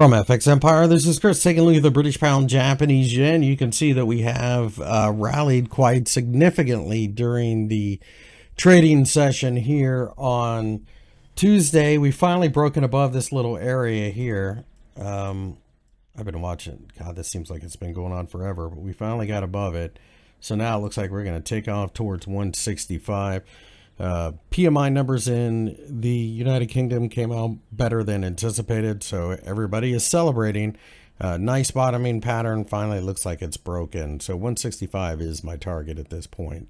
From FX Empire, this is Chris taking a look at the British pound Japanese yen. You can see that we have uh, rallied quite significantly during the trading session here on Tuesday. We finally broken above this little area here. Um, I've been watching. God, this seems like it's been going on forever, but we finally got above it. So now it looks like we're going to take off towards 165. Uh, PMI numbers in the United Kingdom came out better than anticipated, so everybody is celebrating. Uh, nice bottoming pattern. Finally, looks like it's broken. So 165 is my target at this point.